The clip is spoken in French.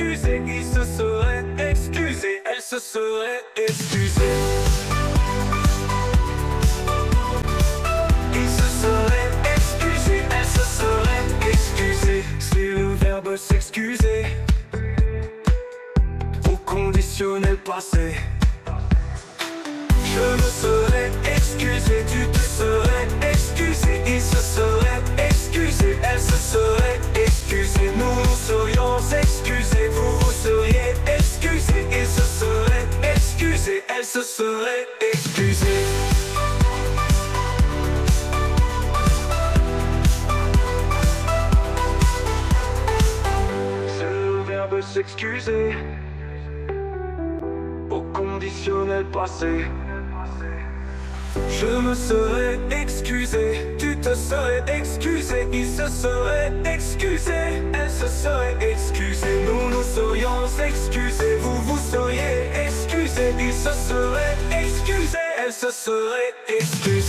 excusé, il se serait excusé, elle se serait excusée. Il se serait excusé, elle se serait excusée. C'est le verbe s'excuser au conditionnel passé. Se serait excusée. C'est le verbe s'excuser. Au conditionnel passé. Je me serais excusé, tu te serais excusé, il se serait excusé, elle se serait excusée, s'était se serait excusée, elle se serait excusée.